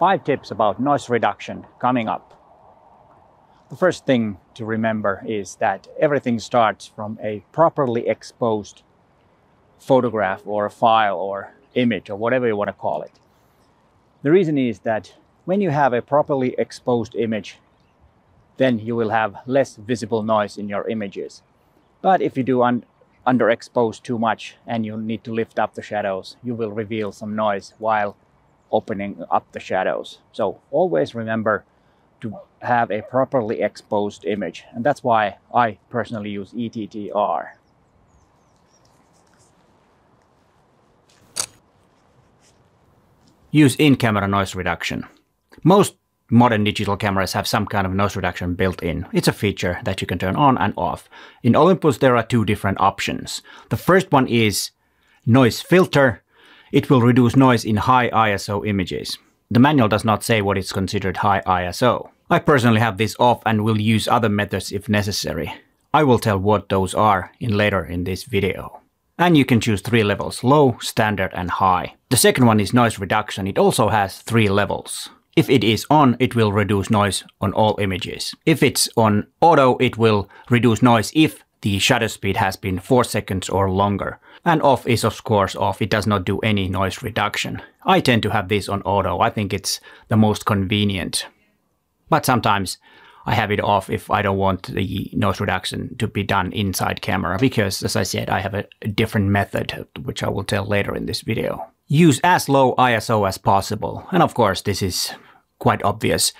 Five tips about noise reduction coming up. The first thing to remember is that everything starts from a properly exposed photograph or a file or image or whatever you want to call it. The reason is that when you have a properly exposed image, then you will have less visible noise in your images. But if you do un underexpose too much and you need to lift up the shadows, you will reveal some noise while opening up the shadows. So always remember to have a properly exposed image. And that's why I personally use ETTR. Use in-camera noise reduction. Most modern digital cameras have some kind of noise reduction built in. It's a feature that you can turn on and off. In Olympus, there are two different options. The first one is noise filter. It will reduce noise in high ISO images. The manual does not say what is considered high ISO. I personally have this off and will use other methods if necessary. I will tell what those are in later in this video. And you can choose three levels, low, standard and high. The second one is noise reduction. It also has three levels. If it is on, it will reduce noise on all images. If it's on auto, it will reduce noise if the shutter speed has been 4 seconds or longer. And off is of course off, it does not do any noise reduction. I tend to have this on auto, I think it's the most convenient. But sometimes I have it off if I don't want the noise reduction to be done inside camera, because as I said, I have a different method, which I will tell later in this video. Use as low ISO as possible, and of course this is quite obvious.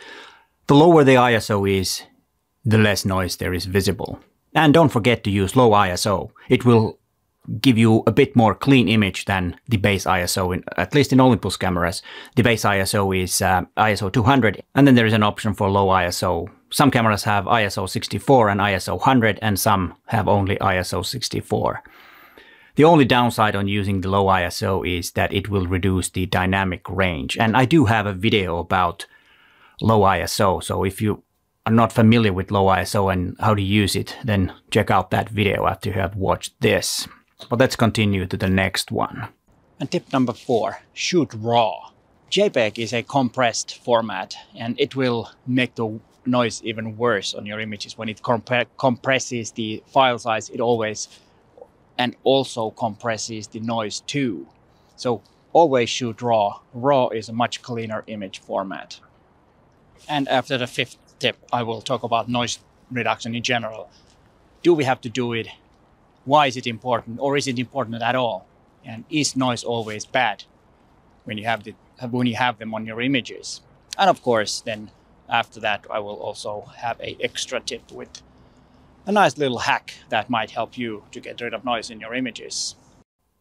The lower the ISO is, the less noise there is visible. And don't forget to use low ISO. It will give you a bit more clean image than the base ISO, in, at least in Olympus cameras. The base ISO is uh, ISO 200, and then there is an option for low ISO. Some cameras have ISO 64 and ISO 100, and some have only ISO 64. The only downside on using the low ISO is that it will reduce the dynamic range. And I do have a video about low ISO, so if you are not familiar with low ISO and how to use it, then check out that video after you have watched this. But let's continue to the next one. And tip number four, shoot raw. JPEG is a compressed format and it will make the noise even worse on your images. When it comp compresses the file size, it always and also compresses the noise too. So always shoot RAW. RAW is a much cleaner image format. And after the fifth tip, I will talk about noise reduction in general. Do we have to do it? Why is it important? Or is it important at all? And is noise always bad when you have the when you have them on your images? And of course, then after that, I will also have a extra tip with a nice little hack that might help you to get rid of noise in your images.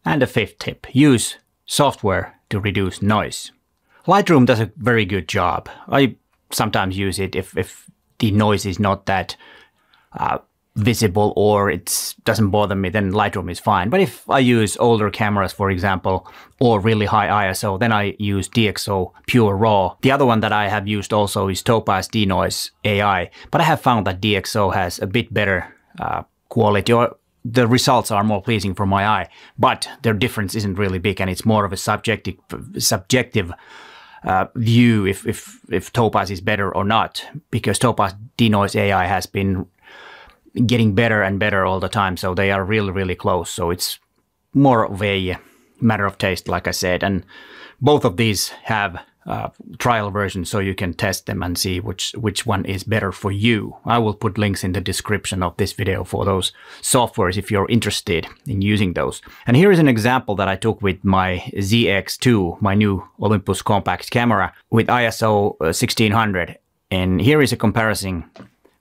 And a fifth tip, use software to reduce noise. Lightroom does a very good job. I sometimes use it if, if the noise is not that uh, visible or it doesn't bother me, then Lightroom is fine. But if I use older cameras, for example, or really high ISO, then I use DxO Pure Raw. The other one that I have used also is Topaz Denoise AI, but I have found that DxO has a bit better uh, quality or the results are more pleasing for my eye, but their difference isn't really big and it's more of a subjective, subjective uh, view if, if, if Topaz is better or not, because Topaz Denoise AI has been getting better and better all the time. So they are really, really close. So it's more of a matter of taste, like I said. And both of these have uh, trial versions, so you can test them and see which which one is better for you. I will put links in the description of this video for those softwares if you're interested in using those. And here is an example that I took with my ZX2, my new Olympus compact camera with ISO 1600. Uh, and here is a comparison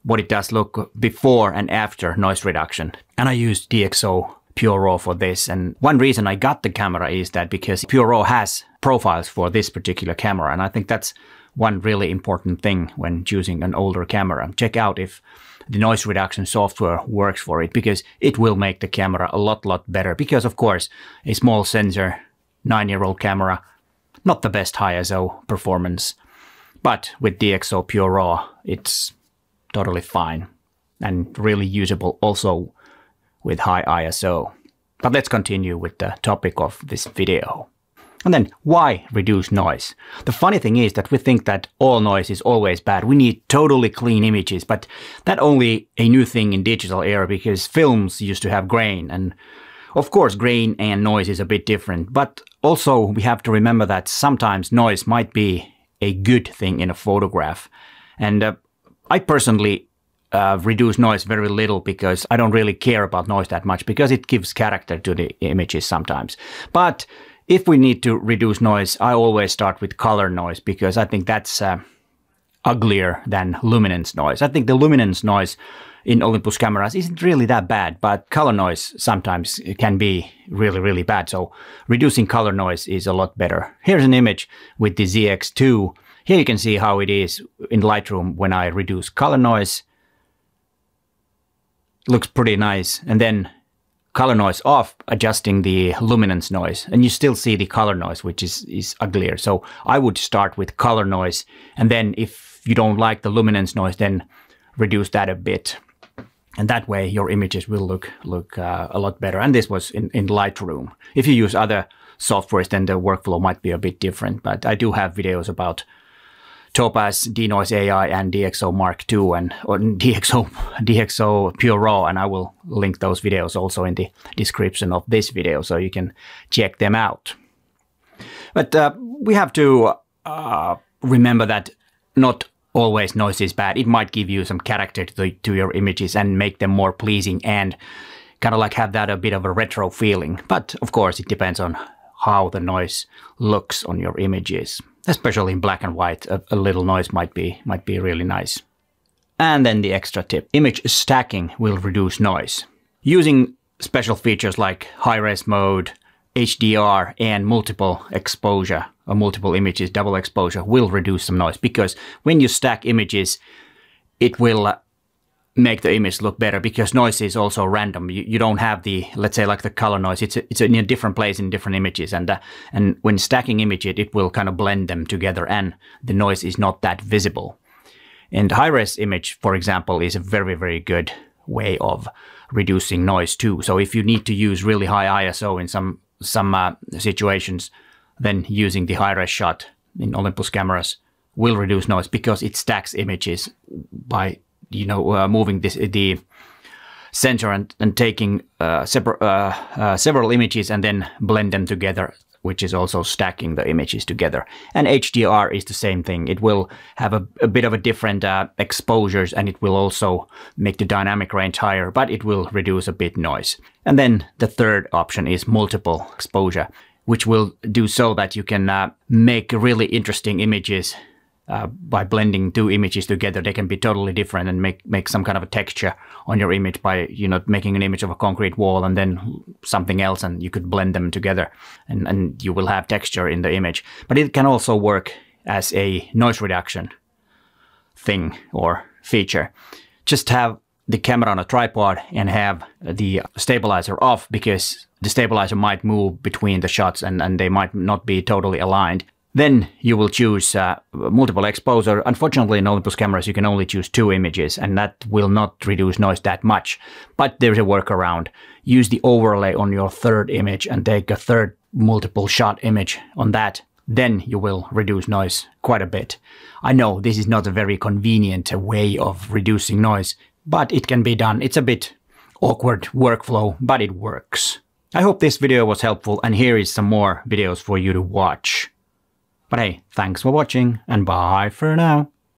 what it does look before and after noise reduction. And I used DxO Pure Raw for this. And one reason I got the camera is that because Pure Raw has profiles for this particular camera. And I think that's one really important thing when choosing an older camera. Check out if the noise reduction software works for it because it will make the camera a lot, lot better. Because of course, a small sensor, nine year old camera, not the best high ISO performance. But with DxO Pure Raw, it's totally fine and really usable also with high ISO. But let's continue with the topic of this video. And then why reduce noise? The funny thing is that we think that all noise is always bad. We need totally clean images, but that only a new thing in digital era because films used to have grain and of course grain and noise is a bit different, but also we have to remember that sometimes noise might be a good thing in a photograph. And uh, I personally uh, reduce noise very little because I don't really care about noise that much because it gives character to the images sometimes. But if we need to reduce noise, I always start with color noise because I think that's uh, uglier than luminance noise. I think the luminance noise in Olympus cameras isn't really that bad, but color noise sometimes can be really, really bad. So reducing color noise is a lot better. Here's an image with the ZX2. Here you can see how it is in Lightroom when I reduce color noise. Looks pretty nice. And then color noise off, adjusting the luminance noise, and you still see the color noise, which is, is uglier. So I would start with color noise, and then if you don't like the luminance noise, then reduce that a bit. And that way your images will look look uh, a lot better. And this was in, in Lightroom. If you use other softwares, then the workflow might be a bit different. But I do have videos about Topaz, Denoise AI, and DxO Mark II, and or DxO DxO Pure Raw, and I will link those videos also in the description of this video, so you can check them out. But uh, we have to uh, remember that not always noise is bad. It might give you some character to, the, to your images and make them more pleasing and kind of like have that a bit of a retro feeling. But of course, it depends on how the noise looks on your images especially in black and white, a, a little noise might be, might be really nice. And then the extra tip, image stacking will reduce noise. Using special features like high-res mode, HDR and multiple exposure or multiple images, double exposure will reduce some noise because when you stack images, it will make the image look better because noise is also random. You, you don't have the, let's say like the color noise, it's, a, it's in a different place in different images. And, uh, and when stacking images, it will kind of blend them together and the noise is not that visible. And high-res image, for example, is a very, very good way of reducing noise too. So if you need to use really high ISO in some, some uh, situations, then using the high-res shot in Olympus cameras will reduce noise because it stacks images by you know, uh, moving this the sensor and, and taking uh, separ- uh, uh, several images and then blend them together, which is also stacking the images together. And HDR is the same thing. It will have a, a bit of a different uh, exposures and it will also make the dynamic range higher, but it will reduce a bit noise. And then the third option is multiple exposure, which will do so that you can uh, make really interesting images uh, by blending two images together, they can be totally different and make, make some kind of a texture on your image by, you know, making an image of a concrete wall and then something else and you could blend them together and, and you will have texture in the image. But it can also work as a noise reduction thing or feature. Just have the camera on a tripod and have the stabilizer off because the stabilizer might move between the shots and, and they might not be totally aligned. Then you will choose uh, multiple exposure. Unfortunately, in Olympus cameras, you can only choose two images, and that will not reduce noise that much. But there's a workaround. Use the overlay on your third image and take a third multiple shot image on that. Then you will reduce noise quite a bit. I know this is not a very convenient way of reducing noise, but it can be done. It's a bit awkward workflow, but it works. I hope this video was helpful and here is some more videos for you to watch. But hey, thanks for watching and bye for now.